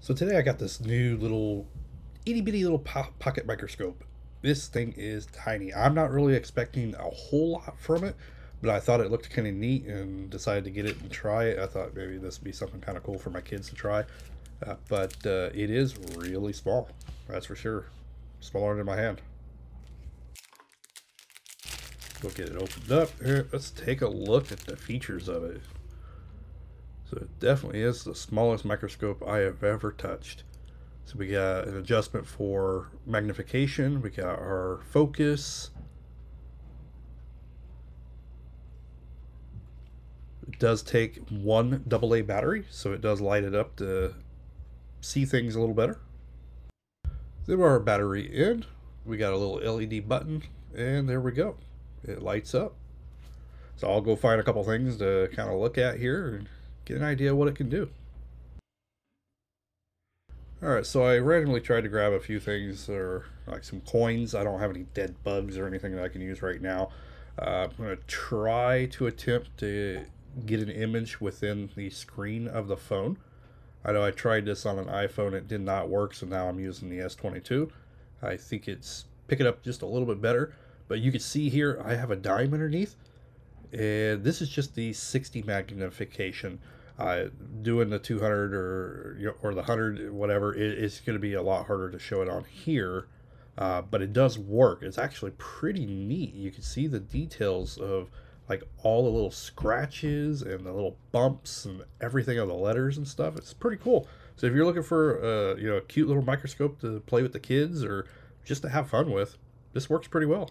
So today I got this new little itty bitty little po- pocket microscope. This thing is tiny. I'm not really expecting a whole lot from it, but I thought it looked kind of neat and decided to get it and try it. I thought maybe this would be something kind of cool for my kids to try. Uh, but uh, it is really small, that's for sure. Smaller than my hand. We'll get it opened up. Here, let's take a look at the features of it. So it definitely is the smallest microscope I have ever touched. So we got an adjustment for magnification. We got our focus. It does take one AA battery, so it does light it up to see things a little better. Then our battery in, we got a little LED button, and there we go. It lights up. So I'll go find a couple things to kind of look at here get an idea what it can do. Alright, so I randomly tried to grab a few things, or like some coins. I don't have any dead bugs or anything that I can use right now. Uh, I'm going to try to attempt to get an image within the screen of the phone. I know I tried this on an iPhone, it did not work, so now I'm using the S22. I think it's picking up just a little bit better, but you can see here I have a dime underneath, and this is just the 60 magnification. Uh, doing the 200 or or the 100 whatever it, it's going to be a lot harder to show it on here. Uh, but it does work. It's actually pretty neat. You can see the details of like all the little scratches and the little bumps and everything on the letters and stuff. It's pretty cool. So if you're looking for uh, you know a cute little microscope to play with the kids or just to have fun with this works pretty well